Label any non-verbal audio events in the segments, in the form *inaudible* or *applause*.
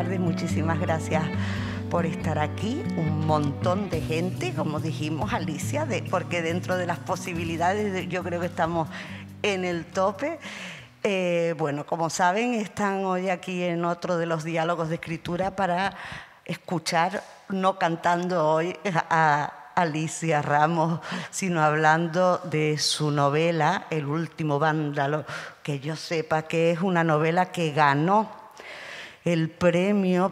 tardes, muchísimas gracias por estar aquí, un montón de gente, como dijimos Alicia, porque dentro de las posibilidades yo creo que estamos en el tope. Eh, bueno, como saben, están hoy aquí en otro de los diálogos de escritura para escuchar, no cantando hoy a Alicia Ramos, sino hablando de su novela, El último vándalo, que yo sepa que es una novela que ganó el premio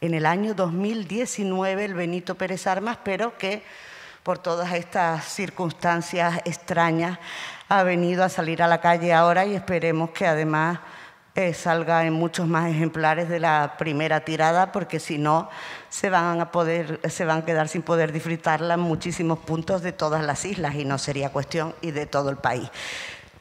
en el año 2019 el Benito Pérez Armas, pero que por todas estas circunstancias extrañas ha venido a salir a la calle ahora y esperemos que además eh, salga en muchos más ejemplares de la primera tirada, porque si no se van a poder, se van a quedar sin poder disfrutarla en muchísimos puntos de todas las islas y no sería cuestión y de todo el país.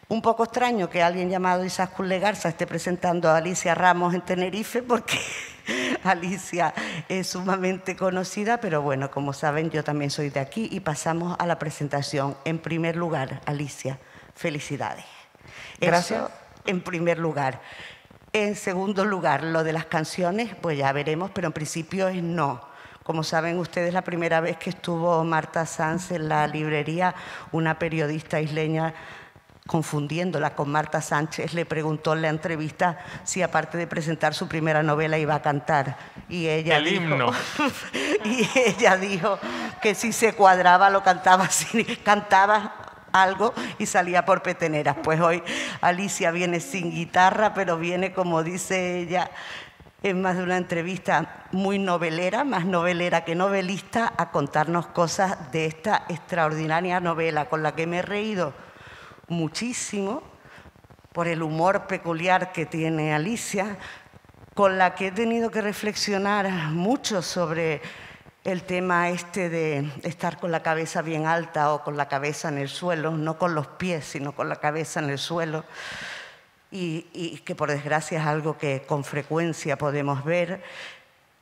Un poco extraño que alguien llamado Isaac Legarza esté presentando a Alicia Ramos en Tenerife porque *laughs* Alicia es sumamente conocida, pero bueno, como saben, yo también soy de aquí y pasamos a la presentación. En primer lugar, Alicia, felicidades. Gracias. en primer lugar. En segundo lugar, lo de las canciones, pues ya veremos, pero en principio es no. Como saben ustedes, la primera vez que estuvo Marta Sanz en la librería, una periodista isleña confundiéndola con Marta Sánchez, le preguntó en la entrevista si aparte de presentar su primera novela iba a cantar. Y ella El dijo, himno. *laughs* y ella dijo que si se cuadraba lo cantaba, *laughs* si cantaba algo y salía por peteneras. Pues hoy Alicia viene sin guitarra, pero viene, como dice ella, en más de una entrevista muy novelera, más novelera que novelista, a contarnos cosas de esta extraordinaria novela con la que me he reído muchísimo por el humor peculiar que tiene Alicia, con la que he tenido que reflexionar mucho sobre el tema este de estar con la cabeza bien alta o con la cabeza en el suelo, no con los pies, sino con la cabeza en el suelo, y, que por desgracia es algo que con frecuencia podemos ver,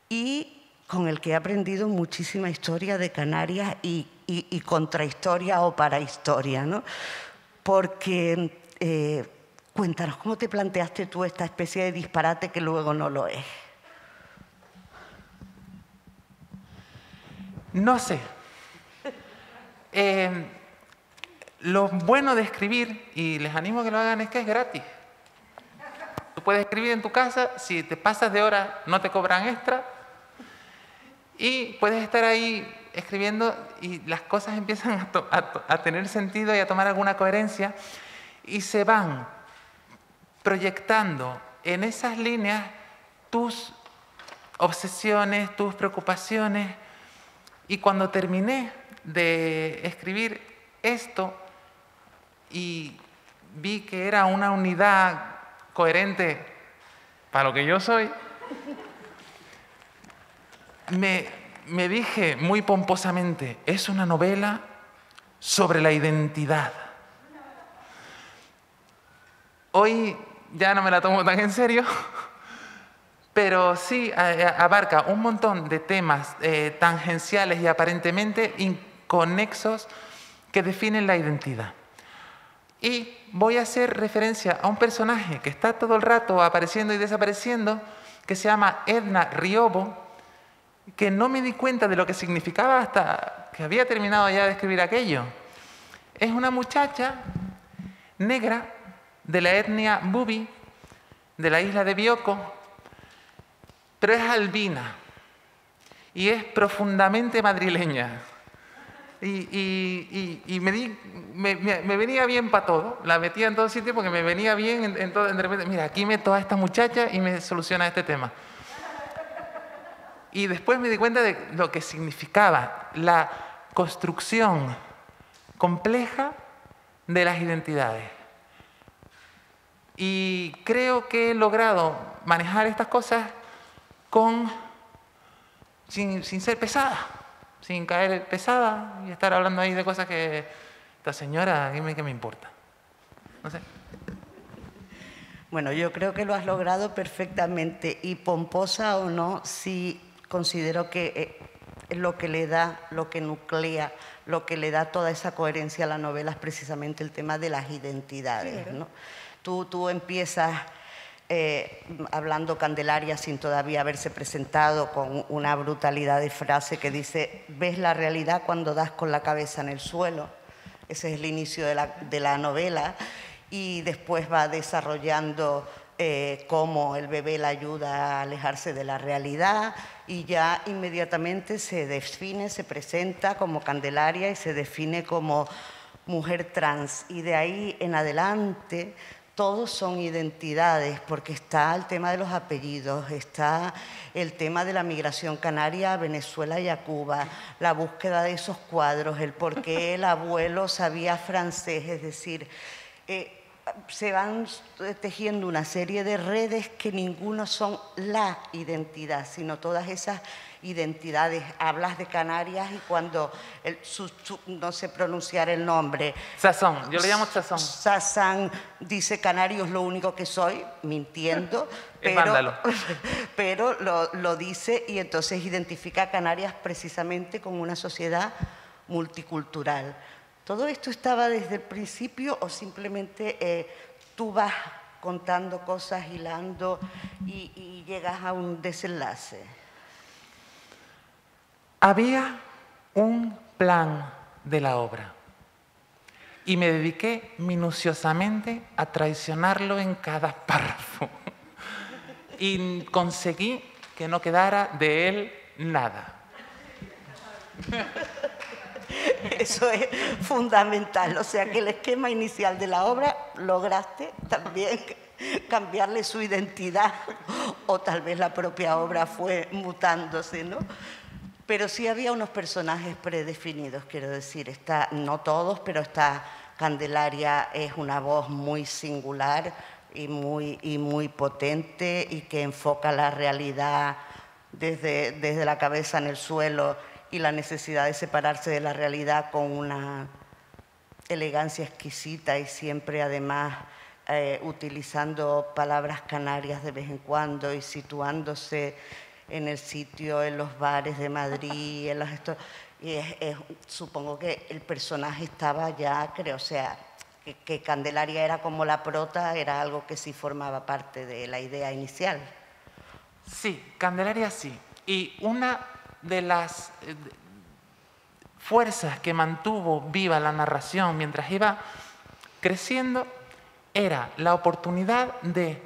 y con el que he aprendido muchísima historia de Canarias y, y contrahistoria o parahistoria, ¿no? Porque eh, cuéntanos, ¿cómo te planteaste tú esta especie de disparate que luego no lo es? No sé. Eh, lo bueno de escribir, y les animo a que lo hagan, es que es gratis. Tú puedes escribir en tu casa, si te pasas de hora no te cobran extra, y puedes estar ahí escribiendo y las cosas empiezan a, tener sentido y a tomar alguna coherencia, y se van proyectando en esas líneas tus obsesiones, tus preocupaciones, y cuando terminé de escribir esto y vi que era una unidad coherente para lo que yo soy, me, me dije muy pomposamente, es una novela sobre la identidad. Hoy ya no me la tomo tan en serio, *laughs* pero sí abarca un montón de temas eh, tangenciales y aparentemente inconexos que definen la identidad. Y voy a hacer referencia a un personaje que está todo el rato apareciendo y desapareciendo, que se llama Edna Riobo, que no me di cuenta de lo que significaba hasta que había terminado ya de escribir aquello. Es una muchacha negra de la etnia Bubi, de la isla de Bioko, pero es albina y es profundamente madrileña. Y, y- y- me, venía bien para todo, la metía en todo sitio porque me venía bien en, en todo. De repente, mira, aquí meto a esta muchacha y me soluciona este tema. Y después me di cuenta de lo que significaba la construcción compleja de las identidades. Y creo que he logrado manejar estas cosas con, sin, sin ser pesada, sin caer pesada y estar hablando ahí de cosas que esta señora, dime qué me importa. Bueno, yo creo que lo has logrado perfectamente y pomposa o no, sí considero que eh, lo que le da, lo que nuclea, lo que le da toda esa coherencia a la novela es precisamente el tema de las identidades. ¿no? Tú, tú empiezas eh, hablando Candelaria sin todavía haberse presentado con una brutalidad de frase que dice, ves la realidad cuando das con la cabeza en el suelo. Ese es el inicio de la, de la novela y después va desarrollando eh, cómo el bebé la ayuda a alejarse de la realidad y ya inmediatamente se define, se presenta como Candelaria y se define como mujer trans. Y de ahí en adelante todos son identidades, porque está el tema de los apellidos, está el tema de la migración canaria a Venezuela y a Cuba, la búsqueda de esos cuadros, el por qué el abuelo sabía francés, es decir, eh, se van tejiendo una serie de redes que ninguno son la identidad, sino todas esas identidades. Hablas de Canarias y cuando no sé pronunciar el nombre. Sazón, yo le llamo Sazón. Sazán dice Canario es lo único que soy, mintiendo. pero, *laughs* pero lo, lo dice y entonces identifica a Canarias precisamente como una sociedad multicultural. ¿Todo esto estaba desde el principio o simplemente eh, tú vas contando cosas, hilando y, y llegas a un desenlace? Había un plan de la obra y me dediqué minuciosamente a traicionarlo en cada *laughs* párrafo y conseguí que no quedara de él nada. Eso es fundamental. O sea que el esquema inicial de la obra lograste también cambiarle su identidad o tal vez la propia obra fue mutándose, ¿no? Pero sí había unos personajes predefinidos, quiero decir, está, no todos, pero está Candelaria es una voz muy singular y muy, y muy potente y que enfoca la realidad desde, desde la cabeza en el suelo y la necesidad de separarse de la realidad con una elegancia exquisita y siempre además eh, utilizando palabras canarias de vez en cuando y situándose en el sitio, en los bares de Madrid, en los y supongo que el personaje estaba ya, creo, o sea, que, que, Candelaria era como la prota, era algo que sí formaba parte de la idea inicial. Sí, Candelaria sí. Y una de las eh, fuerzas que mantuvo viva la narración mientras iba creciendo era la oportunidad de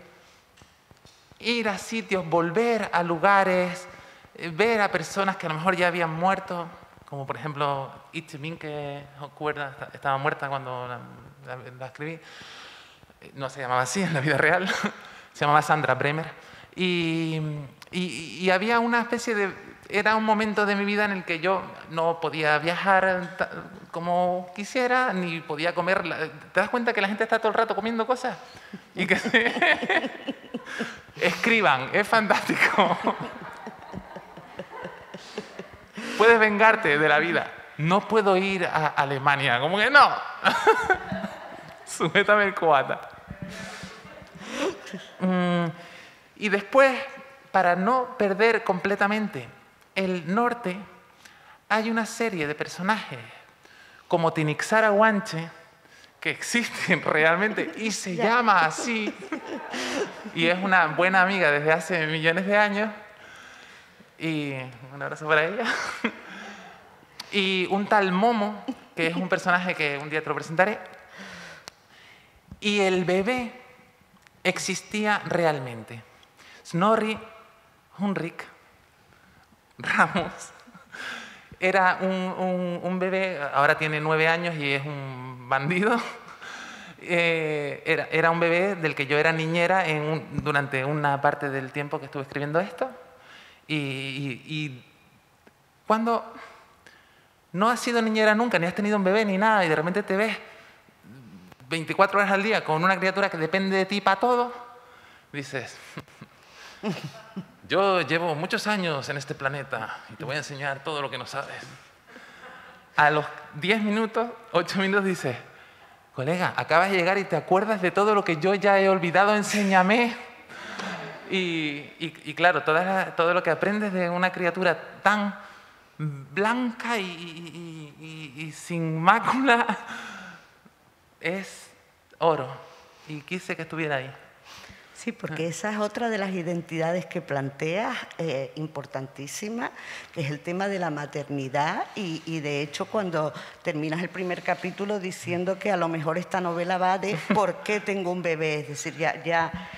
ir a sitios, volver a lugares, eh, ver a personas que a lo mejor ya habían muerto, como por ejemplo Itzemin, que estaba muerta cuando la, escribí, no se llamaba así en la vida real, *laughs* se llamaba Sandra Bremer, y había una especie de era un momento de mi vida en el que yo no podía viajar como quisiera, ni podía comer. ¿Te das cuenta que la gente está todo el rato comiendo cosas? Y que *laughs* escriban, es fantástico. *laughs* Puedes vengarte de la vida. No puedo ir a Alemania, como que no. *laughs* Sujétame el coata. Mm, y después, para no perder completamente el norte hay una serie de personajes como Tinixara Guanche que existen *laughs* realmente y se llama así y es una buena amiga desde hace millones de años. Y un abrazo para ella. Y un tal Momo que es un personaje que un día te lo presentaré. Y el bebé existía realmente. Snorri Hunrik Ramos era un, bebé, ahora tiene nueve años y es un bandido. Eh, era, un bebé del que yo era niñera durante una parte del tiempo que estuve escribiendo esto. Y, cuando no has sido niñera nunca, ni has tenido un bebé ni nada, y de repente te ves 24 horas al día con una criatura que depende de ti para todo, dices, yo llevo muchos años en este planeta y te voy a enseñar todo lo que no sabes. A los 10 minutos, 8 minutos dice, colega, acabas de llegar y te acuerdas de todo lo que yo ya he olvidado, enséñame. Y, claro, todo lo que aprendes de una criatura tan blanca y sin mácula es oro. Y quise que estuviera ahí. Sí, porque esa es otra de las identidades que planteas, eh, importantísima, que es el tema de la maternidad. Y, y, de hecho cuando terminas el primer capítulo diciendo que a lo mejor esta novela va de *laughs* por qué tengo un bebé, es decir, ya, ya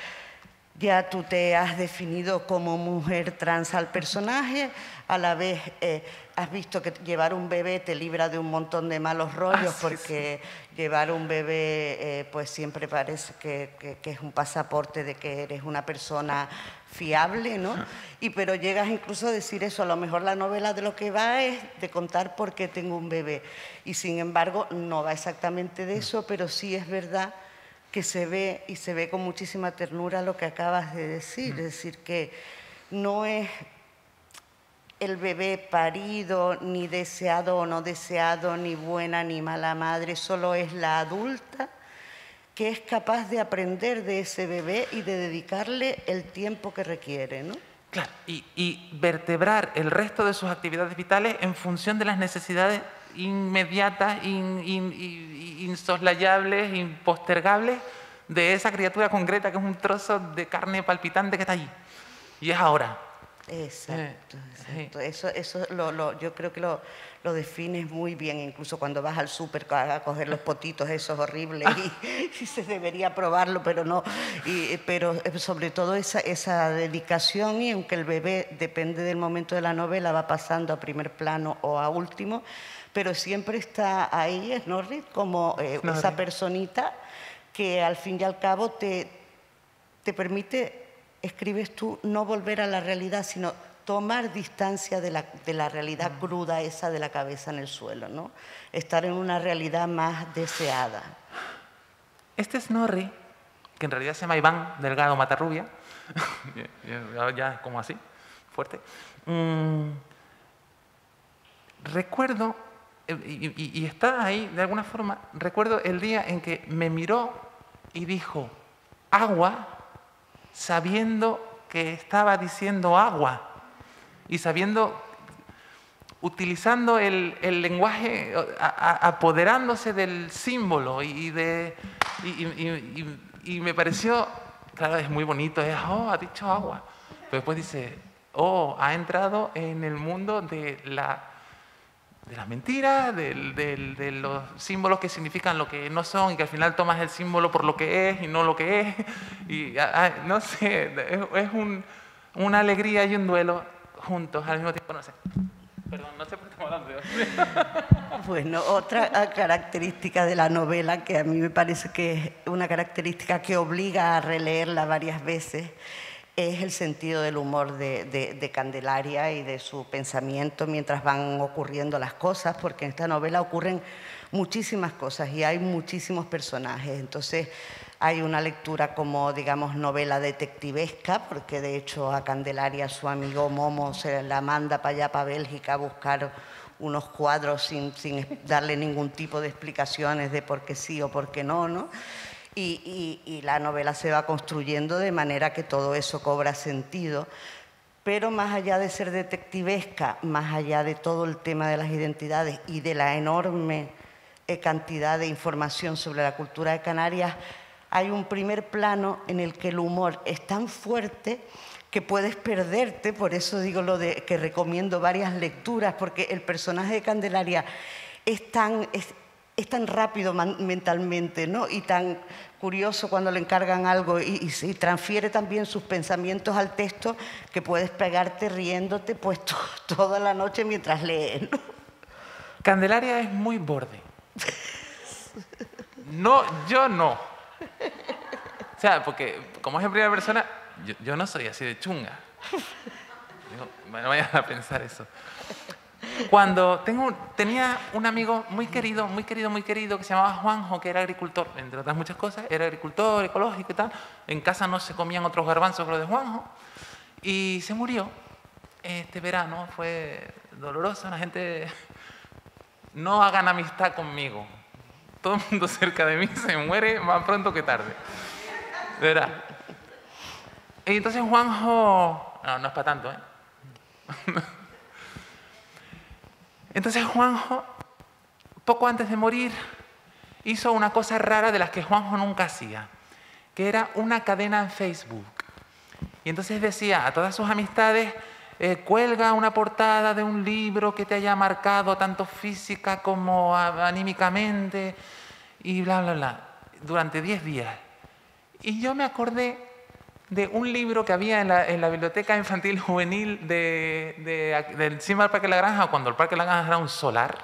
ya tú te has definido como mujer trans al personaje, a la vez eh, has visto que llevar un bebé te libra de un montón de malos rollos, ah, porque llevar un bebé eh, pues siempre parece que, es un pasaporte de que eres una persona fiable, ¿no? Y pero llegas incluso a decir eso, a lo mejor la novela de lo que va es de contar por qué tengo un bebé. Y sin embargo no va exactamente de eso, pero sí es verdad que se ve y se ve con muchísima ternura lo que acabas de decir, es decir, que no es el bebé parido, ni deseado o no deseado, ni buena ni mala madre, solo es la adulta que es capaz de aprender de ese bebé y de dedicarle el tiempo que requiere, ¿no? Claro, y, vertebrar el resto de sus actividades vitales en función de las necesidades inmediatas, insoslayables, impostergables de esa criatura concreta que es un trozo de carne palpitante que está allí. Y es ahora. Exacto, eh, exacto. Eso, eso lo, yo creo que lo, lo, defines muy bien, incluso cuando vas al súper a coger los potitos esos horribles *laughs* y, se debería probarlo, pero no. Y, pero eh, sobre todo esa, esa dedicación y aunque el bebé, depende del momento de la novela, va pasando a primer plano o a último, pero siempre está ahí Snorri como eh, esa personita que al fin y al cabo te, te permite, escribes tú, no volver a la realidad, sino tomar distancia de la, de la realidad mm. cruda esa de la cabeza en el suelo, ¿no? estar en una realidad más deseada. Este Snorri, que en realidad se llama Iván Delgado Matarrubia, *laughs* ya como así, fuerte, mm, recuerdo y, está ahí de alguna forma, recuerdo el día en que me miró y dijo, agua, sabiendo que estaba diciendo agua y sabiendo, utilizando el, lenguaje, apoderándose del símbolo y, de, y, me pareció, claro, es muy bonito, es, oh, ha dicho agua. Pero después dice, oh, ha entrado en el mundo de la de las mentiras, de, los símbolos que significan lo que no son y que al final tomas el símbolo por lo que es y no lo que es. Y ah, ah, no sé, es, una alegría y un duelo juntos al mismo tiempo. No sé. Perdón, no sé por qué estamos hablando *laughs* Bueno, otra característica de la novela que a mí me parece que es una característica que obliga a releerla varias veces es el sentido del humor de, Candelaria y de su pensamiento mientras van ocurriendo las cosas, porque en esta novela ocurren muchísimas cosas y hay muchísimos personajes. Entonces hay una lectura como, digamos, novela detectivesca, porque de hecho a Candelaria su amigo Momo se la manda para allá, para Bélgica, a buscar unos cuadros sin, sin darle ningún tipo de explicaciones de por qué sí o por qué no, ¿no? Y, la novela se va construyendo de manera que todo eso cobra sentido. Pero más allá de ser detectivesca, más allá de todo el tema de las identidades y de la enorme eh, cantidad de información sobre la cultura de Canarias, hay un primer plano en el que el humor es tan fuerte que puedes perderte, por eso digo lo de que recomiendo varias lecturas, porque el personaje de Candelaria es tan, tan rápido mentalmente ¿no? y tan curioso cuando le encargan algo y, transfiere también sus pensamientos al texto que puedes pegarte riéndote pues *laughs* toda la noche mientras lees. Candelaria es muy borde. No, yo no. O sea, porque como es en primera persona, yo, no soy así de chunga. no vayan a pensar eso. Cuando tengo, tenía un amigo muy querido, muy querido, muy querido, que se llamaba Juanjo, que era agricultor, entre otras muchas cosas, era agricultor, ecológico y tal. En casa no se comían otros garbanzos que los de Juanjo. Y se murió este verano, fue doloroso, la gente no hagan amistad conmigo. Todo el mundo cerca de mí se muere más pronto que tarde. Verá. Y entonces Juanjo, no, no es para tanto, ¿eh? *laughs* Entonces Juanjo, poco antes de morir, hizo una cosa rara de las que Juanjo nunca hacía, que era una cadena en Facebook. Y entonces decía a todas sus amistades, eh, cuelga una portada de un libro que te haya marcado tanto física como anímicamente y bla, bla, bla, durante 10 días. Y yo me acordé de un libro que había en la, biblioteca infantil juvenil de, de, del del Parque de la Granja, cuando el Parque de la Granja era un solar,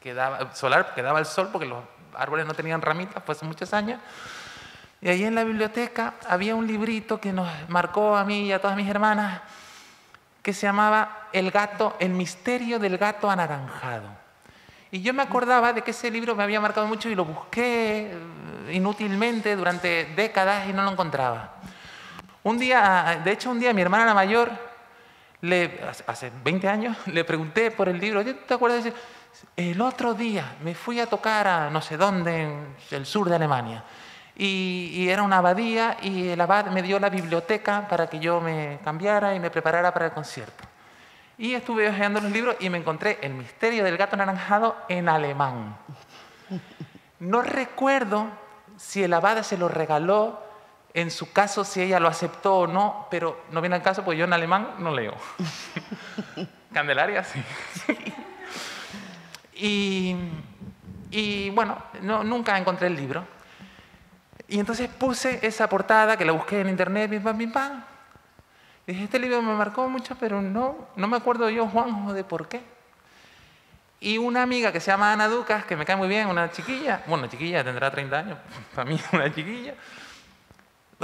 que daba, solar que daba el sol porque los árboles no tenían ramitas, fue hace muchos años. Y ahí en la biblioteca había un librito que nos marcó a mí y a todas mis hermanas, que se llamaba El gato, el misterio del gato anaranjado. Y yo me acordaba de que ese libro me había marcado mucho y lo busqué eh, inútilmente durante décadas y no lo encontraba. Un día, de hecho un día mi hermana la mayor, hace 20 años, *laughs* le pregunté por el libro, ¿te acuerdas? El otro día me fui a tocar a no sé dónde, en el sur de Alemania. Y, era una abadía y el abad me dio la biblioteca para que yo me cambiara y me preparara para el concierto. Y estuve hojeando los libros y me encontré El misterio del gato anaranjado en alemán. No recuerdo si el abad se lo regaló, en su caso si ella lo aceptó o no, pero no viene al caso porque yo en alemán no leo. *laughs* Candelaria sí. y, y, bueno, no, nunca encontré el libro. Y entonces puse esa portada que la busqué en internet, pim pam, pim pam. dije, este libro me marcó mucho, pero no, no me acuerdo yo, Juanjo, de por qué. Y una amiga que se llama Ana Ducas, que me cae muy bien, una chiquilla, bueno, chiquilla tendrá 30 años, *laughs* para mí una chiquilla,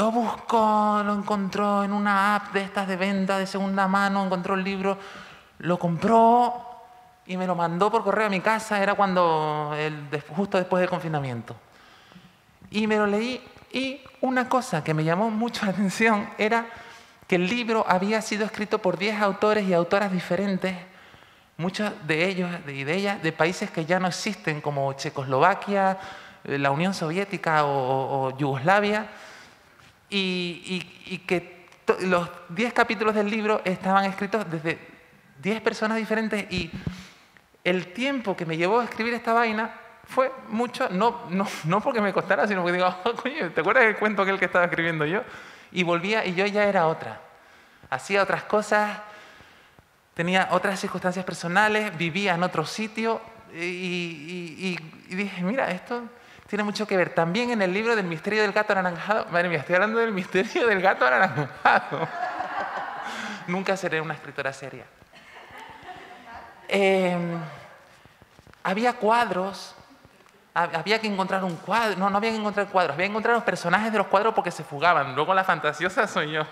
lo buscó, lo encontró en una app de estas de venta de segunda mano, encontró el libro, lo compró y me lo mandó por correo a mi casa, era cuando, el, justo después del confinamiento. Y me lo leí y una cosa que me llamó mucho la atención era que el libro había sido escrito por 10 autores y autoras diferentes, muchos de ellos y de ellas de países que ya no existen, como Checoslovaquia, eh, la Unión Soviética o, Yugoslavia, y, y que los 10 capítulos del libro estaban escritos desde 10 personas diferentes y el tiempo que me llevó a escribir esta vaina fue mucho, no, no, no porque me costara, sino porque digo, *laughs* oh, coño, ¿te acuerdas del cuento aquel que estaba escribiendo yo? Y volvía y yo ya era otra. Hacía otras cosas, tenía otras circunstancias personales, vivía en otro sitio y, dije, mira, esto tiene mucho que ver. También en el libro del misterio del gato anaranjado, madre mía, estoy hablando del misterio del gato anaranjado. *laughs* Nunca seré una escritora seria. Em, había cuadros había que encontrar un cuadro, no, no había que encontrar cuadros, había que encontrar los personajes de los cuadros porque se fugaban, luego la fantasiosa soy yo.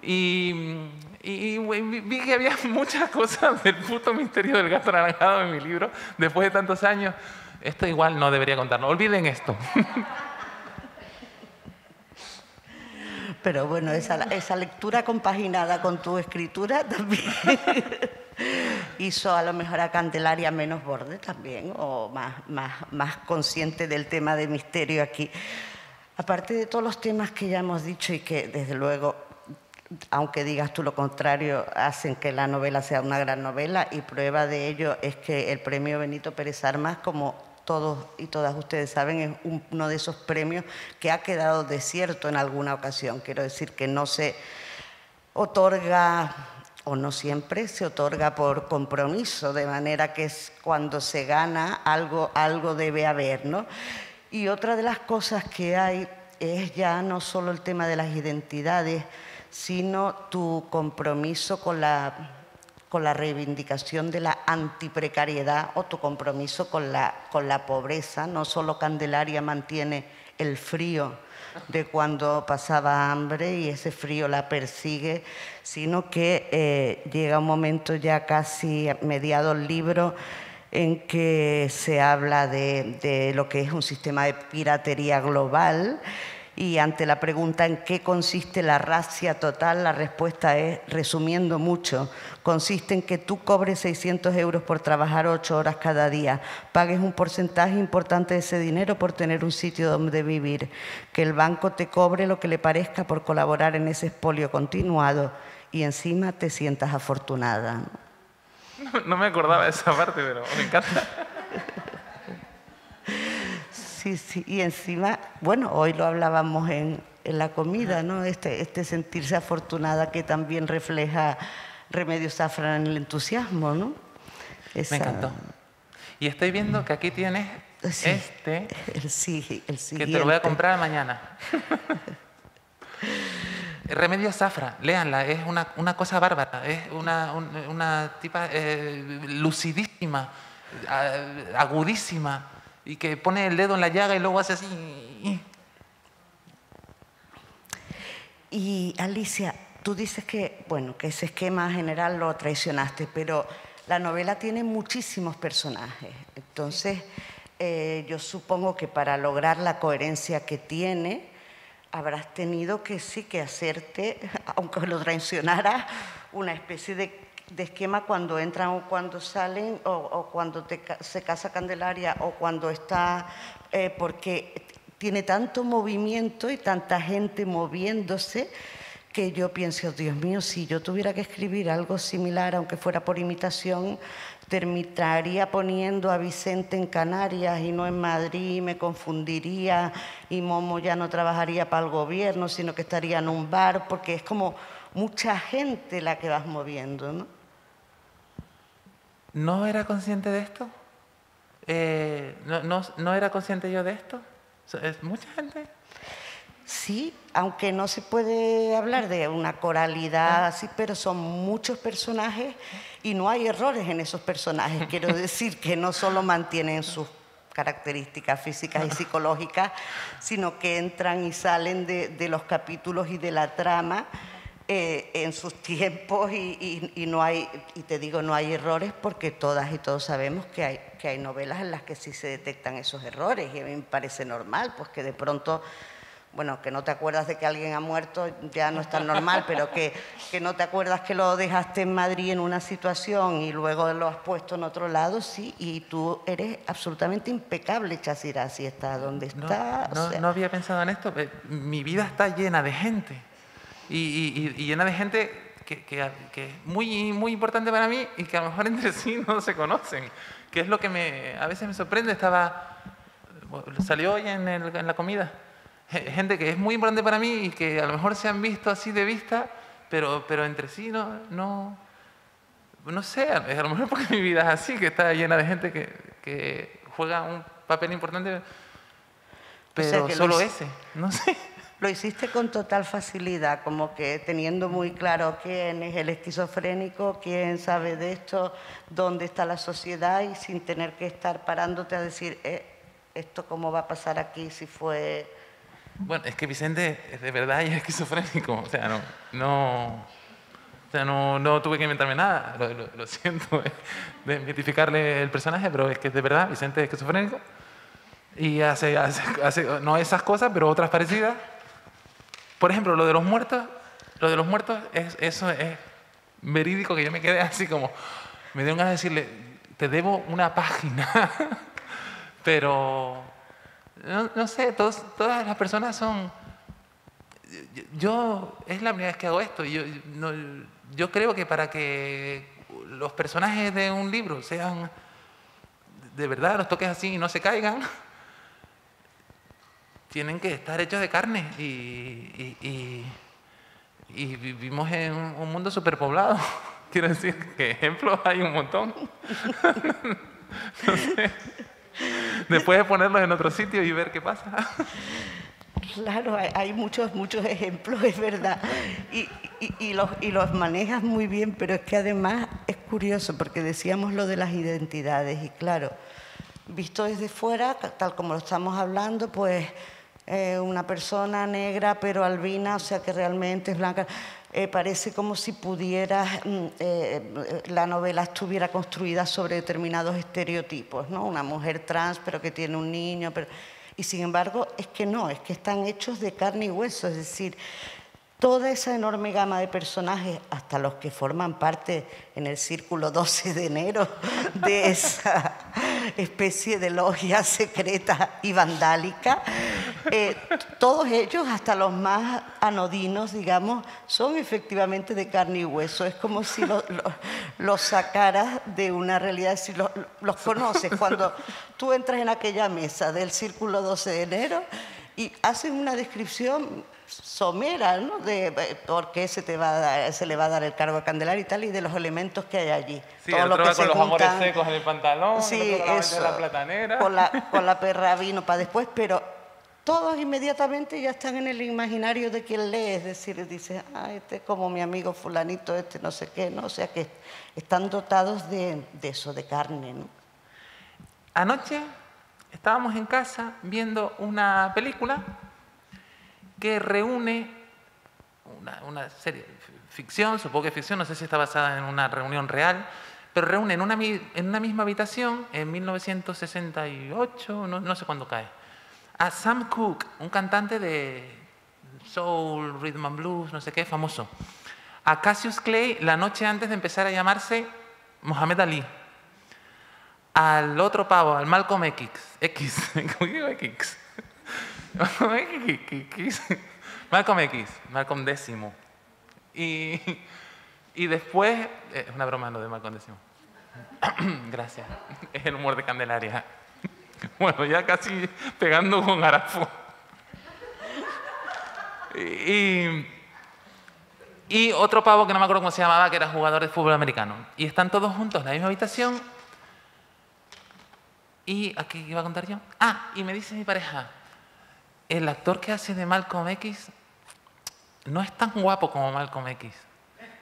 Y, vi que había *laughs* muchas cosas del puto misterio del gato anaranjado en mi libro, después de tantos años. Esto igual no debería contarlo, olviden esto. Pero bueno, esa, esa lectura compaginada con tu escritura también *laughs* hizo a lo mejor a Candelaria menos borde también, o más, más, más consciente del tema de misterio aquí. Aparte de todos los temas que ya hemos dicho y que desde luego, aunque digas tú lo contrario, hacen que la novela sea una gran novela y prueba de ello es que el premio Benito Pérez Armas, como todos y todas ustedes saben, es uno de esos premios que ha quedado desierto en alguna ocasión. Quiero decir que no se otorga o no siempre se otorga por compromiso, de manera que cuando se gana algo, algo debe haber, ¿no? Y otra de las cosas que hay es ya no solo el tema de las identidades, sino tu compromiso con la, con la reivindicación de la antiprecariedad o tu compromiso con la, con la pobreza. No solo Candelaria mantiene el frío, de cuando pasaba hambre y ese frío la persigue, sino que eh, llega un momento ya casi mediado el libro en que se habla de, de lo que es un sistema de piratería global y ante la pregunta en qué consiste la racia total, la respuesta es, resumiendo mucho, consiste en que tú cobres 600 euros por trabajar 8 horas cada día, pagues un porcentaje importante de ese dinero por tener un sitio donde vivir, que el banco te cobre lo que le parezca por colaborar en ese expolio continuado y encima te sientas afortunada. No, me acordaba de esa parte, pero me encanta. *laughs* sí, sí. Y encima, bueno, hoy lo hablábamos en, en la comida, ¿no? Este, este sentirse afortunada que también refleja Remedios Zafra en el entusiasmo, ¿no? Me encantó. Y estoy viendo que aquí tienes este, el, sí, el que te lo voy a comprar mañana. Remedios Zafra, léanla, es una, una cosa bárbara, es una, una tipa eh, lucidísima, agudísima, y que pone el dedo en la llaga y luego hace así. Y Alicia, tú dices que, bueno, que ese esquema general lo traicionaste, pero la novela tiene muchísimos personajes. Entonces, eh, yo supongo que para lograr la coherencia que tiene, habrás tenido que sí que hacerte, *laughs* aunque lo traicionara, una especie de, esquema cuando entran o cuando salen, o, cuando se casa Candelaria, o cuando está, eh, porque tiene tanto movimiento y tanta gente moviéndose que yo pienso, Dios mío, si yo tuviera que escribir algo similar, aunque fuera por imitación, terminaría poniendo a Vicente en Canarias y no en Madrid, me confundiría y Momo ya no trabajaría para el gobierno, sino que estaría en un bar, porque es como mucha gente la que vas moviendo, ¿no? ¿No era consciente de esto? Eh, no, no era consciente yo de esto? ¿Es mucha gente? Sí, aunque no se puede hablar de una coralidad así, pero son muchos personajes y no hay errores en esos personajes. Quiero *laughs* decir que no solo mantienen sus características físicas y psicológicas, sino que entran y salen de, los capítulos y de la trama eh, en sus tiempos y, no hay, y te digo, no hay errores porque todas y todos sabemos que hay, que hay novelas en las que sí se detectan esos errores y a mí me parece normal, pues que de pronto bueno, que no te acuerdas de que alguien ha muerto ya no es tan normal, pero que, que, no te acuerdas que lo dejaste en Madrid en una situación y luego lo has puesto en otro lado, sí, y tú eres absolutamente impecable, Chasira, si está donde está. No, no, había pensado en esto, mi vida está llena de gente, y, y, llena de gente que, que, que, es muy, muy importante para mí y que a lo mejor entre sí no se conocen, que es lo que me, a veces me sorprende, estaba, salió hoy en, en la comida gente que es muy importante para mí y que a lo mejor se han visto así de vista, pero, pero entre sí no, no, no sé, a lo mejor porque mi vida es así, que está llena de gente que, que juega un papel importante, pero solo ese, no sé. Lo hiciste con total facilidad, como que teniendo muy claro quién es el esquizofrénico, quién sabe de esto, dónde está la sociedad y sin tener que estar parándote a decir, eh, esto cómo va a pasar aquí si fue bueno, es que Vicente es de verdad es esquizofrénico. O sea, no, no, sea, no, no tuve que inventarme nada. Lo, siento de, identificarle el personaje, pero es que de verdad Vicente es esquizofrénico. Y hace, hace, no esas cosas, pero otras parecidas. Por ejemplo, lo de los muertos, lo de los muertos, es, eso es verídico que yo me quedé así como, me dieron ganas de decirle, te debo una página, *laughs* pero no, sé, todas las personas son... Yo, es la primera vez que hago esto. Yo, yo creo que para que los personajes de un libro sean de verdad, los toques así y no se caigan, tienen que estar hechos de carne y, vivimos en un mundo superpoblado. *laughs* Quiero decir que ejemplos hay un montón. *laughs* Después de ponerlos en otro sitio y ver qué pasa. Claro, hay muchos, muchos ejemplos, es verdad. Y los manejas muy bien, pero es que además es curioso porque decíamos lo de las identidades y claro, visto desde fuera, tal como lo estamos hablando, pues eh, una persona negra pero albina, o sea que realmente es blanca. Eh, parece como si pudiera, mm, eh, la novela estuviera construida sobre determinados estereotipos, ¿no? Una mujer trans pero que tiene un niño, pero... y sin embargo es que no, es que están hechos de carne y hueso, es decir, toda esa enorme gama de personajes, hasta los que forman parte en el círculo 12 de enero *laughs* de esa especie de logia secreta y vandálica. Eh, todos ellos, hasta los más anodinos, digamos, son efectivamente de carne y hueso. Es como si los sacaras de una realidad, si los conoces. Cuando tú entras en aquella mesa del Círculo 12 de enero y hacen una descripción somera, ¿no? De eh, por qué se, te va a se le va a dar el cargo a Candelaria y tal, y de los elementos que hay allí. Sí, Todo lo que con los amores secos en el pantalón, sí, eso, la platanera. Con la, con la perra vino para después, pero todos inmediatamente ya están en el imaginario de quien lee, es decir, dice, ah, este es como mi amigo fulanito, este no sé qué, ¿no? O sea que están dotados de, de eso, de carne, ¿no? Anoche estábamos en casa viendo una película que reúne una, serie de ficción, supongo que ficción, no sé si está basada en una reunión real, pero reúne en una, en una misma habitación, en 1968, no, no sé cuándo cae, a Sam Cooke, un cantante de soul, rhythm and blues, no sé qué, famoso. A Cassius Clay la noche antes de empezar a llamarse Mohamed Ali. Al otro pavo, al Malcolm X. X. *laughs* ¿Cómo digo X? *laughs* Malcolm X, Malcolm décimo. Y, y después, eh, es una broma lo de Malcolm décimo. *clears throat* Gracias, es el humor de Candelaria. *laughs* Bueno, ya casi pegando con Arafo. Y, y otro pavo que no me acuerdo cómo se llamaba, que era jugador de fútbol americano. Y están todos juntos en la misma habitación. ¿Y aquí iba a contar yo? Ah, y me dice mi pareja, el actor que hace de Malcolm X no es tan guapo como Malcolm X.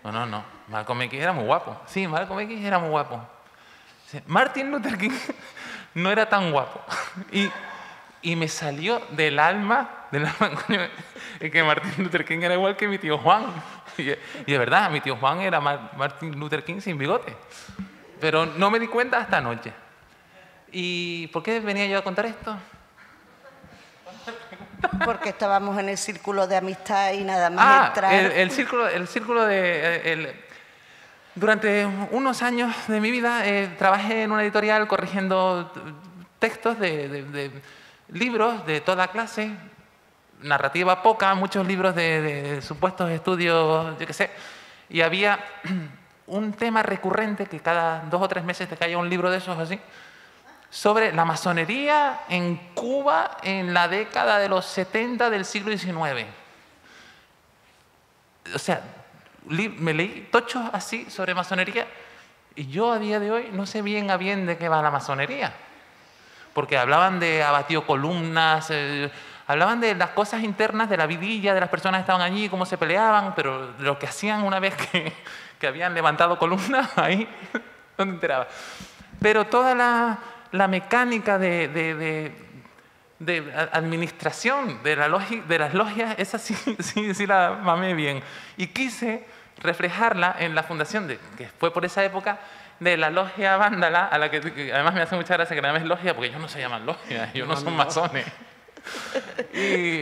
No, no, no. Malcolm X era muy guapo. Sí, Malcolm X era muy guapo. Martin Luther King *laughs* no era tan guapo. Y, y me salió del alma, del alma, *laughs* que Martin Luther King era igual que mi tío Juan. Y, de verdad, mi tío Juan era Martin Luther King sin bigote. Pero no me di cuenta hasta anoche. ¿Y por qué venía yo a contar esto? Porque estábamos en el círculo de amistad y nada más ah, El, círculo, el círculo de... durante unos años de mi vida eh, trabajé en una editorial corrigiendo textos de, libros de toda clase, narrativa poca, muchos libros de, de supuestos estudios, yo qué sé, y había *clears throat* un tema recurrente que cada dos o tres meses te caía un libro de esos así, sobre la masonería en Cuba en la década de los 70 del siglo XIX. O sea, me leí tochos así sobre masonería y yo a día de hoy no sé bien a bien de qué va la masonería. Porque hablaban de abatido columnas, eh, hablaban de las cosas internas de la vidilla, de las personas que estaban allí, cómo se peleaban, pero lo que hacían una vez que, que habían levantado columnas, *laughs* ahí no te enteraba. Pero toda la, la mecánica de, administración de, la de las logias, esa sí, *laughs* sí, sí la mamé bien. Y quise reflejarla en la fundación, de, que fue por esa época, de la logia vándala, a la que, además me hace mucha gracia que la llames logia, porque ellos no se llaman logia, ellos no, son masones.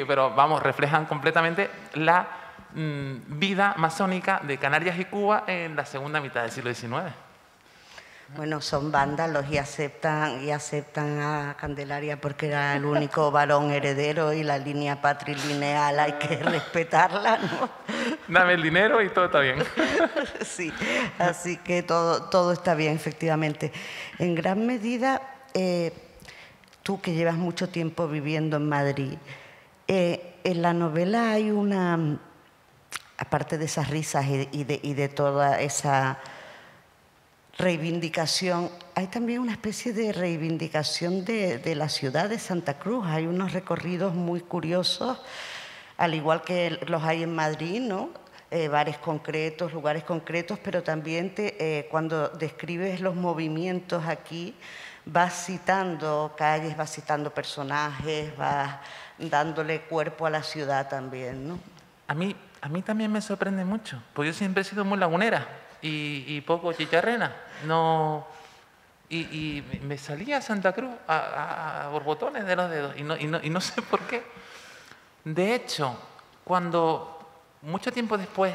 pero vamos, reflejan completamente la mm, vida masónica de Canarias y Cuba en la segunda mitad del siglo XIX. Bueno, son vándalos y aceptan, y aceptan a Candelaria porque era el único varón heredero y la línea patrilineal hay que respetarla, ¿no? Dame el dinero y todo está bien. *laughs* Sí, así que todo, todo está bien, efectivamente. En gran medida, eh, tú que llevas mucho tiempo viviendo en Madrid, eh, en la novela hay una, aparte de esas risas y de, y de toda esa reivindicación, hay también una especie de reivindicación de, la ciudad de Santa Cruz. Hay unos recorridos muy curiosos, al igual que los hay en Madrid, ¿no? Eh, bares concretos, lugares concretos, pero también eh, cuando describes los movimientos aquí, vas citando calles, vas citando personajes, vas dándole cuerpo a la ciudad también, ¿no? A mí, a mí también me sorprende mucho, porque yo siempre he sido muy lagunera y, poco chicharrena. No, y, me salía Santa Cruz a, borbotones de los dedos y no, y no sé por qué. De hecho, cuando mucho tiempo después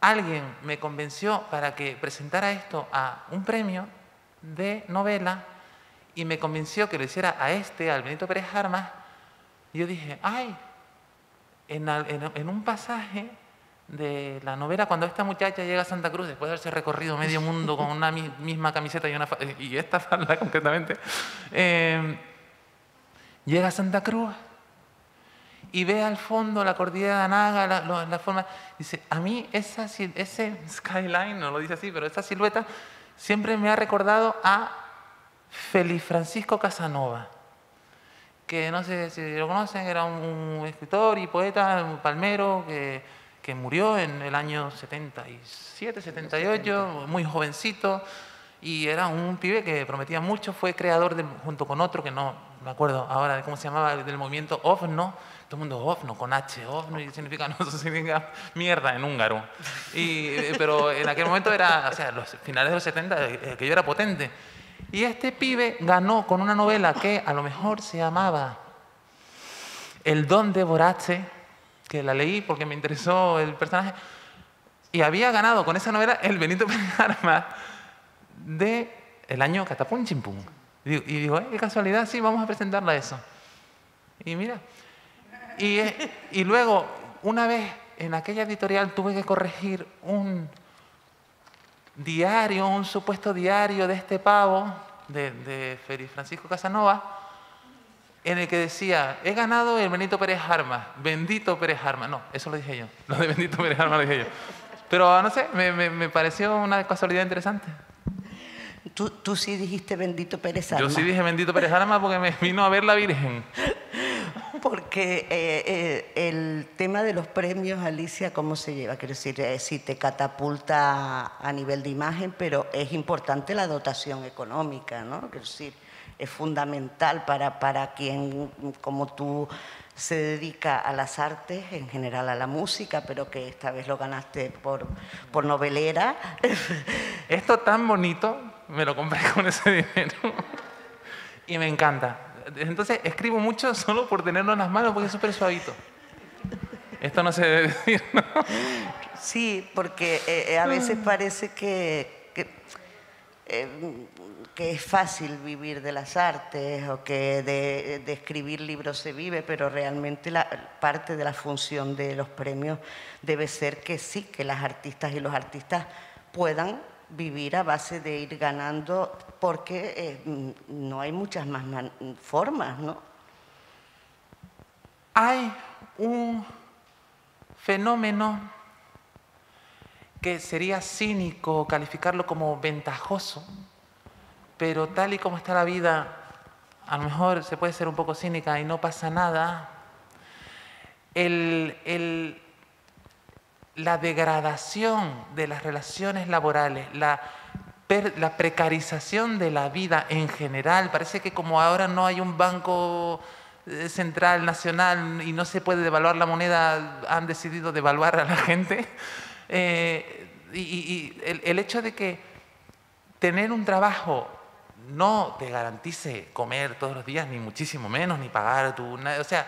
alguien me convenció para que presentara esto a un premio de novela y me convenció que lo hiciera a este, al Benito Pérez Armas. Y yo dije, ay, en, en un pasaje de la novela cuando esta muchacha llega a Santa Cruz después de haberse recorrido medio *laughs* mundo con una misma camiseta y, una, y esta falda concretamente, eh, llega a Santa Cruz y ve al fondo la cordillera de Anaga, la, la, forma, dice, a mí esa, ese skyline, no lo dice así, pero esa silueta siempre me ha recordado a Feliz Francisco Casanova, que no sé si lo conocen, era un, escritor y poeta, un palmero, que, que, murió en el año 77, 78, muy jovencito, y era un pibe que prometía mucho, fue creador junto con otro que no me acuerdo ahora de cómo se llamaba, del movimiento OVNO, todo el mundo OVNO, con H, OVNO, y significa, *laughs* no, eso significa mierda en húngaro. Y, eh, pero en aquel momento era, o sea, los finales de los 70, eh, que yo era potente. Y este pibe ganó con una novela que a lo mejor se llamaba El don de Borache, que la leí porque me interesó el personaje, y había ganado con esa novela el Benito Pérez Armas de el año Catapum Chimpum. Y digo, eh, qué casualidad, sí, vamos a presentarla eso. Y mira, y, eh, y luego, una vez en aquella editorial tuve que corregir un diario, un supuesto diario de este pavo, de, de Francisco Casanova, en el que decía, he ganado el Benito Pérez Armas, bendito Pérez Armas. No, eso lo dije yo, *laughs* lo de Bendito Pérez Armas lo dije yo. Pero no sé, me, me, me pareció una casualidad interesante. Tú, tú, sí dijiste bendito Pérez Armas. Yo sí dije bendito Pérez Armas porque me vino a ver la Virgen. *laughs* Porque eh, eh, el tema de los premios, Alicia, ¿cómo se lleva? Quiero decir, eh, si te catapulta a nivel de imagen, pero es importante la dotación económica, ¿no? Quiero decir, es fundamental para, para quien, como tú, se dedica a las artes, en general a la música, pero que esta vez lo ganaste por, por novelera. *laughs* Esto tan bonito, me lo compré con ese dinero y me encanta. Entonces escribo mucho *laughs* solo por tenerlo en las manos porque es súper suavito. Esto no se debe decir, ¿no? Sí, porque eh, a veces parece que, que, eh, que, es fácil vivir de las artes o que de, escribir libros se vive, pero realmente la parte de la función de los premios debe ser que sí, que las artistas y los artistas puedan vivir a base de ir ganando porque eh, no hay muchas más formas, ¿no? Hay un fenómeno que sería cínico calificarlo como ventajoso, pero tal y como está la vida, a lo mejor se puede ser un poco cínica y no pasa nada. La degradación de las relaciones laborales, la, precarización de la vida en general. Parece que como ahora no hay un banco eh, central nacional y no se puede devaluar la moneda, han decidido devaluar a la gente. Eh, y, el, hecho de que tener un trabajo no te garantice comer todos los días, ni muchísimo menos, ni pagar tu... O sea,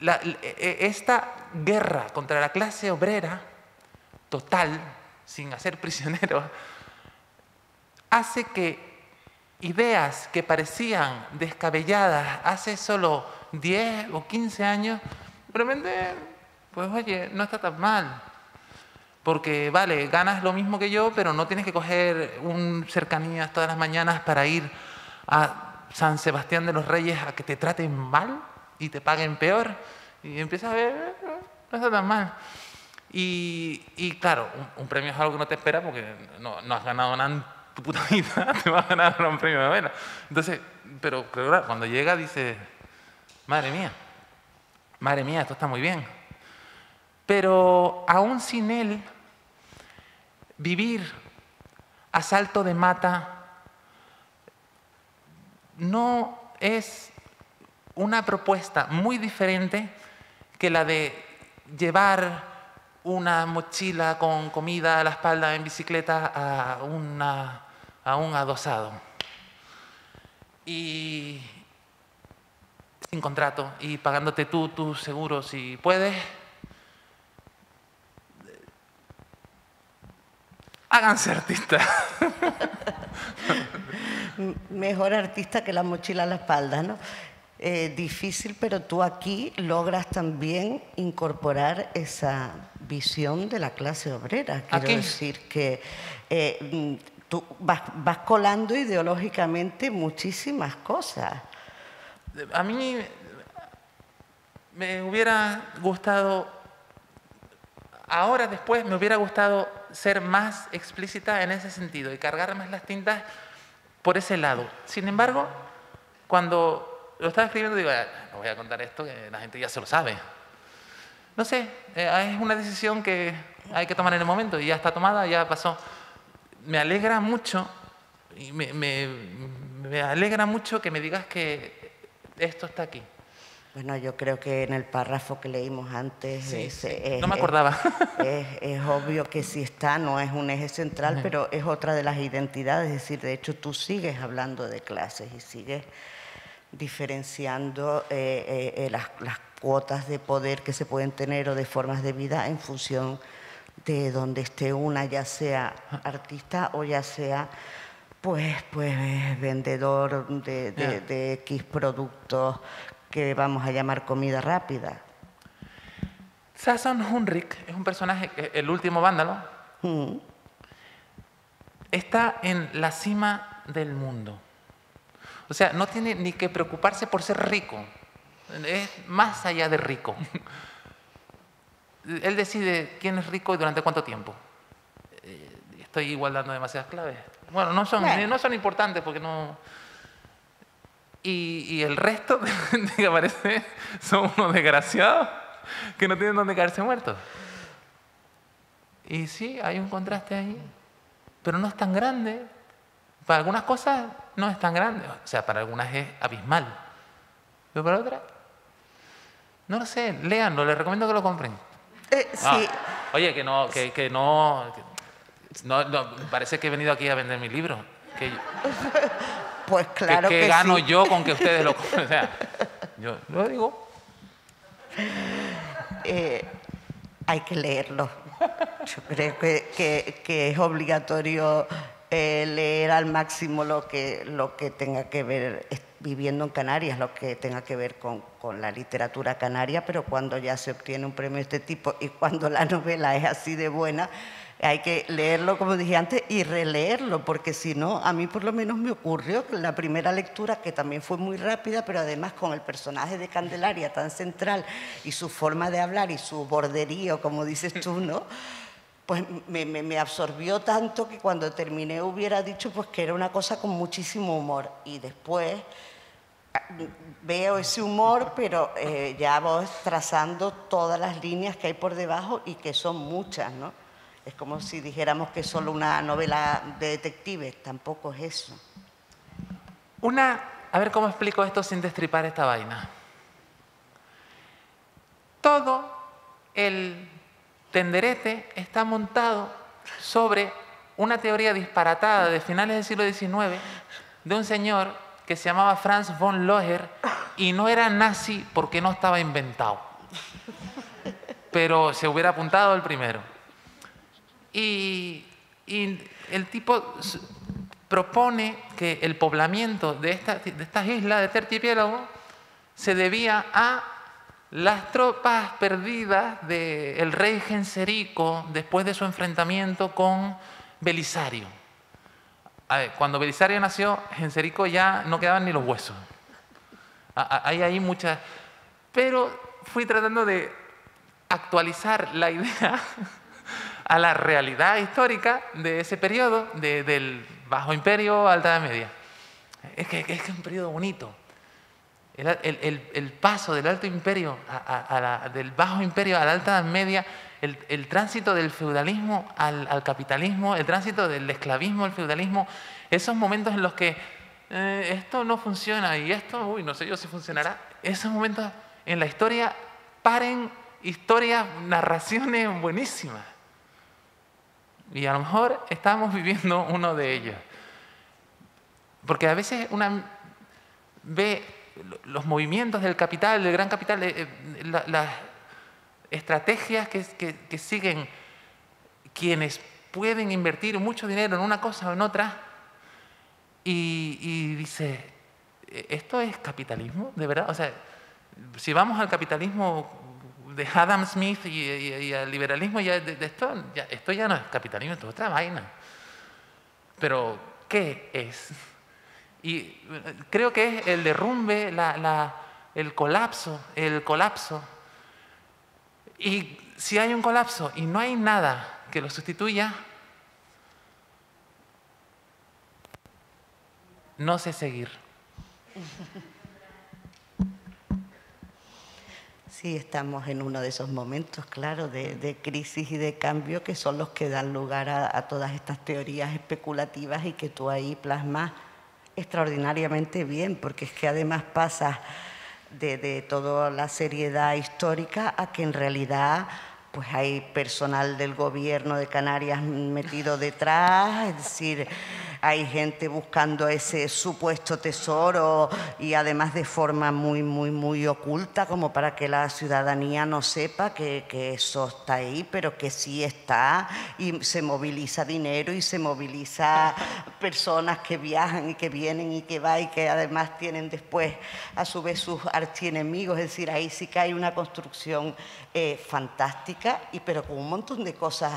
e, e, esta guerra contra la clase obrera total, sin hacer *laughs* prisioneros, hace que ideas que parecían descabelladas hace solo 10 o 15 años, realmente, pues oye, no está tan mal. Porque, vale, ganas lo mismo que yo, pero no tienes que coger un cercanías todas las mañanas para ir a San Sebastián de los Reyes a que te traten mal y te paguen peor. Y empiezas a ver, no está tan mal. Y, claro, un, premio es algo que no te espera porque no, no has ganado nada en tu puta *laughs* vida, te vas a ganar un premio de novela. Entonces, pero claro, cuando llega dices, madre mía, madre mía, esto está muy bien. Pero aún sin él, vivir a salto de mata no es una propuesta muy diferente que la de llevar una mochila con comida a la espalda en bicicleta a, un adosado. Y sin contrato y pagándote tú tus seguros si puedes. Háganse artistas. *laughs* mejor artista que la mochila a la espalda, ¿no? Eh, difícil, pero tú aquí logras también incorporar esa visión de la clase obrera. Quiero decir que eh, mm, tú vas, vas colando ideológicamente muchísimas cosas. A mí me hubiera gustado, ahora después me hubiera gustado ser más explícita en ese sentido y cargar más las tintas por ese lado. Sin embargo, cuando lo estaba escribiendo, digo, ah, no voy a contar esto, que la gente ya se lo sabe. No sé, eh, es una decisión que hay que tomar en el momento y ya está tomada, ya pasó. Me alegra mucho, me, alegra mucho que me digas que esto está aquí. Bueno, yo creo que en el párrafo que leímos antes no me acordaba. Es, obvio que sí está, no es un eje central, pero es otra de las identidades. Es decir, de hecho tú sigues hablando de clases y sigues diferenciando eh, eh, eh, las, cuotas de poder que se pueden tener o de formas de vida en función de donde esté una, ya sea artista o ya sea pues, pues vendedor de, de, X productos que vamos a llamar comida rápida. Sasson Hunrick es un personaje, el último vándalo, mm. está en la cima del mundo. O sea, no tiene ni que preocuparse por ser rico. Es más allá de rico. *laughs* Él decide quién es rico y durante cuánto tiempo. Eh, estoy igual dando demasiadas claves. Bueno, no son, no son importantes porque no... Y, el resto *laughs* que aparece son unos desgraciados que no tienen dónde caerse muertos. Y sí, hay un contraste ahí, pero no es tan grande. Para algunas cosas no es tan grande, o sea, para algunas es abismal, pero para otras, no lo sé, léanlo, les recomiendo que lo compren. Eh, ah, sí. oye, que no, que, no, no, parece que he venido aquí a vender mi libro. Que, *laughs* pues claro que, gano yo con que *laughs* ustedes lo. O sea, yo lo digo. Eh, hay que leerlo. Yo creo que, que es obligatorio eh, leer al máximo lo que, lo que tenga que ver, viviendo en Canarias, lo que tenga que ver con, con, la literatura canaria, pero cuando ya se obtiene un premio de este tipo y cuando la novela es así de buena, hay que leerlo, como dije antes, y releerlo, porque si no, a mí por lo menos me ocurrió que la primera lectura, que también fue muy rápida, pero además con el personaje de Candelaria tan central y su forma de hablar y su borderío, como dices tú, ¿no? pues me, absorbió tanto que cuando terminé hubiera dicho pues que era una cosa con muchísimo humor y después ah, veo ese humor pero eh, ya voy trazando todas las líneas que hay por debajo y que son muchas, ¿no? Es como si dijéramos que es solo una novela de detectives, tampoco es eso. Una, a ver cómo explico esto sin destripar esta vaina. Todo el Tenderete está montado sobre una teoría disparatada de finales del siglo XIX de un señor que se llamaba Franz von Loher y no era nazi porque no estaba inventado, pero se hubiera apuntado el primero. Y, el tipo propone que el poblamiento de, estas islas de archipiélago se debía a las tropas perdidas del rey Genserico después de su enfrentamiento con Belisario. cuando Belisario nació, Genserico ya no quedaban ni los huesos. Hay ahí muchas... Pero fui tratando de actualizar la *laughs* idea a la realidad histórica de ese periodo, del Bajo Imperio, Alta Edad Media. Es que es un periodo bonito. El, paso del alto imperio, del bajo imperio a la alta edad media, el, tránsito del feudalismo al, capitalismo, el tránsito del esclavismo al feudalismo, esos momentos en los que eh, esto no funciona y esto, uy, no sé yo si funcionará, esos momentos en la historia paren historias, narraciones buenísimas. Y a lo mejor estamos *laughs* viviendo uno de ellos. Porque a veces una ve los movimientos del capital, del gran capital, eh, eh, las estrategias que, siguen quienes pueden invertir mucho dinero en una cosa o en otra, Y, y dice, ¿esto es capitalismo? ¿De verdad? O sea, si vamos al capitalismo de Adam Smith y, al liberalismo, ya, esto, ya, esto ya no es capitalismo, esto es otra vaina. Pero, ¿qué es? Y creo que es el derrumbe, la, el colapso, el colapso. Y si hay un colapso y no hay nada que lo sustituya, no sé seguir. *laughs* Sí, estamos en uno de esos momentos, claro, de, crisis y de cambio que son los que dan lugar a, todas estas teorías especulativas y que tú ahí plasmas extraordinariamente bien, porque es que además pasa de, de toda la seriedad histórica a que en realidad pues hay personal del gobierno de Canarias metido detrás, es decir, hay gente buscando ese supuesto tesoro y además de forma muy, muy, muy oculta, como para que la ciudadanía no sepa que, eso está ahí, pero que sí está y se moviliza dinero y se moviliza personas que viajan y que vienen y que van y que además tienen después a su vez sus archienemigos, es decir, ahí sí que hay una construcción eh, fantástica, y, pero con un montón de cosas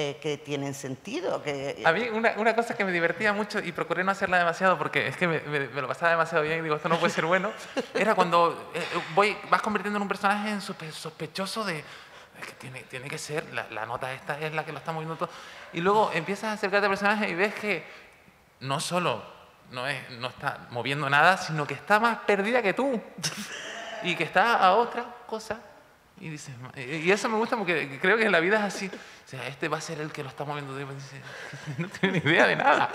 eh, que tienen sentido. Que... A mí una, una, cosa que me divertía mucho y procuré no hacerla demasiado porque es que me, lo pasaba demasiado bien y digo, esto no puede ser bueno, *laughs* era cuando eh, voy, vas convirtiendo en un personaje en sospechoso de... que tiene, tiene que ser, la, la, nota esta es la que lo está moviendo todo. Y luego empiezas a acercarte al personaje y ves que no solo no, es, no está moviendo nada, sino que está más perdida que tú. *laughs* y que está a otra cosa y, dice, y eso me gusta porque creo que en la vida es así. O sea, este va a ser el que lo está moviendo. *laughs* no tiene ni idea de nada.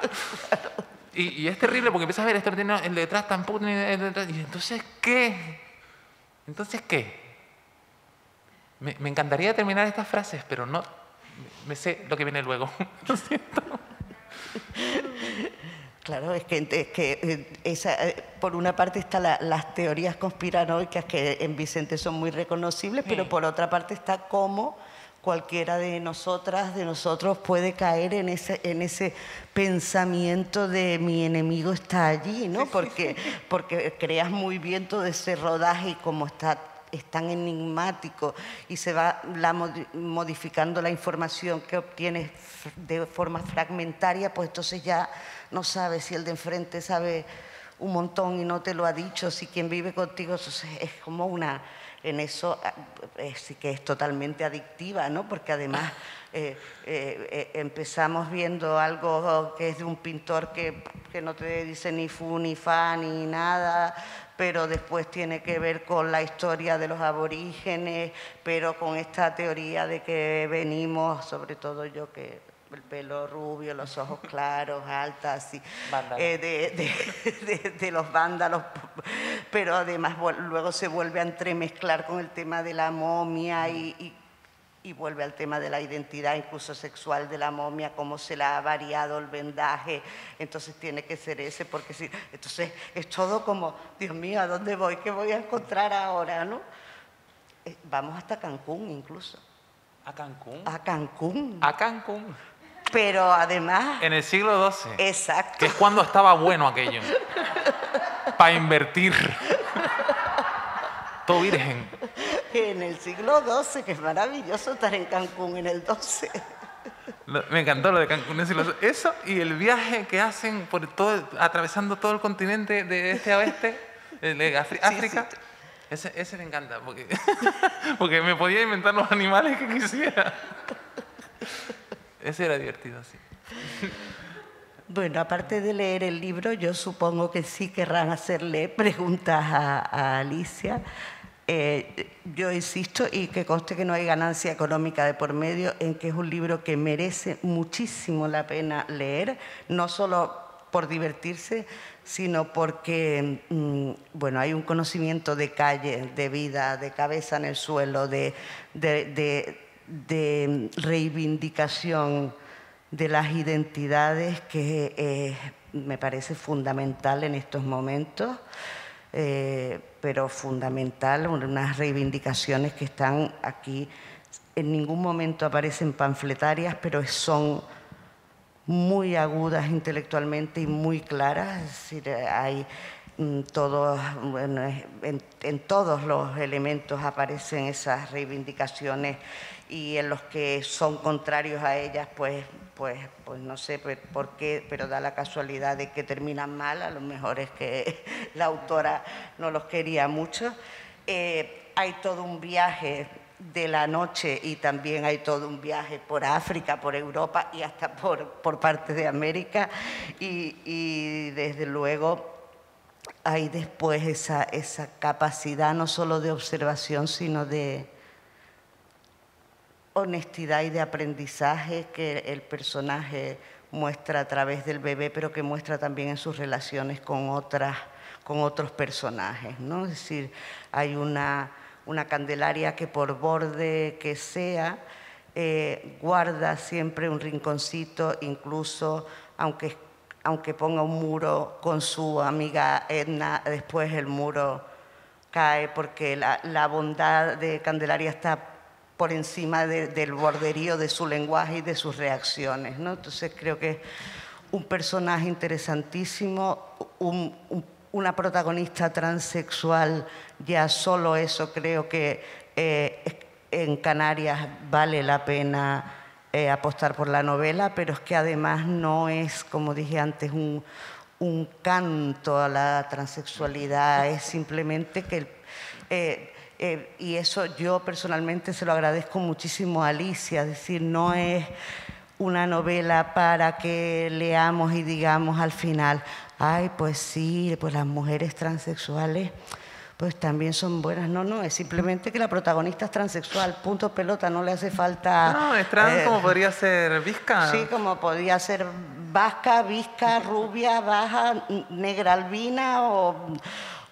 Y, es terrible porque empiezas a ver, esto no tiene el detrás tampoco tiene el. Y entonces, ¿qué? Entonces, ¿qué? Me, me encantaría terminar estas frases, pero no me sé lo que viene luego. *laughs* Lo siento. Claro, es que, que eh, esa, eh, por una parte están las teorías conspiranoicas que en Vicente son muy reconocibles, pero por otra parte está cómo cualquiera de nosotras, de nosotros puede caer en ese, en ese pensamiento de mi enemigo está allí, ¿no? Porque, porque creas muy bien todo ese rodaje y como está es tan enigmático y se va modificando la información que obtienes de forma fragmentaria, pues entonces ya no sabes si el de enfrente sabe un montón y no te lo ha dicho, si quien vive contigo, es como una, en eso eh, sí que es totalmente adictiva, ¿no? Porque además eh, eh, empezamos viendo algo que es de un pintor que, que no te dice ni fu ni fa ni nada, pero después tiene que ver con la historia de los aborígenes, pero con esta teoría de que venimos, sobre todo yo que el pelo rubio, los ojos *laughs* claros, altas, eh, de, de, los vándalos, pero además luego se vuelve a entremezclar con el tema de la momia y, y, vuelve al tema de la identidad incluso sexual de la momia, cómo se la ha variado el vendaje, entonces tiene que ser ese, porque si, entonces es todo como, Dios mío, ¿a dónde voy? ¿Qué voy a encontrar ahora? ¿no? Eh, vamos hasta Cancún incluso. ¿A Cancún? A Cancún. A Cancún pero además... En el siglo XII. Exacto. Que es cuando estaba bueno aquello. Para invertir. Todo virgen. En el siglo XII, que es maravilloso estar en Cancún en el XII. Me encantó lo de Cancún. Eso y el viaje que hacen por todo, atravesando todo el continente de este a oeste, de África. Ese, ese, me encanta, porque, *laughs* porque me podía inventar los animales que quisiera. Ese era divertido, sí. *laughs* Bueno, aparte de leer el libro, yo supongo que sí querrán hacerle preguntas a, Alicia. Eh, yo insisto, y que conste que no hay ganancia económica de por medio, en que es un libro que merece muchísimo la pena leer, no solo por divertirse, sino porque mm, bueno, hay un conocimiento de calle, de vida, de cabeza en el suelo, de, de de reivindicación de las identidades que me parece fundamental en estos momentos, eh, pero fundamental, unas reivindicaciones que están aquí, en ningún momento aparecen panfletarias, pero son muy agudas intelectualmente y muy claras, es decir, hay mm, todos, en, todos los elementos aparecen esas reivindicaciones y en los que son contrarios a ellas, pues, pues, pues no sé por qué, pero da la casualidad de que terminan mal, a lo mejor es que *laughs* la autora no los quería mucho. Eh, hay todo un viaje de la noche y también hay todo un viaje por África, por Europa y hasta por, por parte de América y, desde luego hay después esa, esa capacidad no solo de observación sino de honestidad y de aprendizaje que el personaje muestra a través del bebé pero que muestra también en sus relaciones con, otras, con otros personajes. ¿no? Es decir, hay una una candelaria que por borde que sea, eh, guarda siempre un rinconcito, incluso aunque, aunque ponga un muro con su amiga Edna, después el muro cae porque la, bondad de Candelaria está por encima del borderío de su lenguaje y de sus reacciones. Entonces creo que es un personaje interesantísimo, un, un una protagonista transexual, ya solo eso creo que eh, en Canarias vale la pena eh, apostar por la novela, pero es que además no es, como dije antes, un, canto a la transexualidad, es simplemente que... Eh, y eso yo personalmente se lo agradezco muchísimo a Alicia, es decir, no es una novela para que leamos y digamos al final, ay, pues sí, pues las mujeres transexuales pues también son buenas. No, no, es simplemente que la protagonista es transexual, punto pelota, no le hace falta... No, es trans eh, como podría ser visca. Sí, como podría ser vasca, visca, rubia, baja, negra albina o,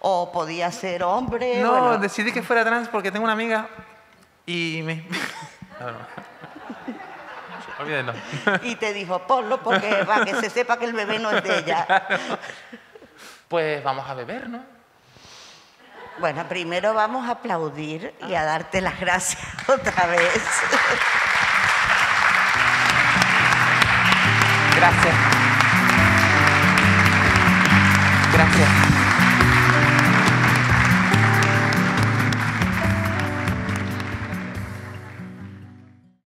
o podía ser hombre. No, decidí que fuera trans porque tengo una amiga y me... *laughs* *laughs* Y te dijo, ponlo porque para que se sepa que el bebé no es de ella. *laughs* Pues vamos a beber, ¿no? Bueno, primero vamos a aplaudir y a darte las gracias otra vez. Gracias.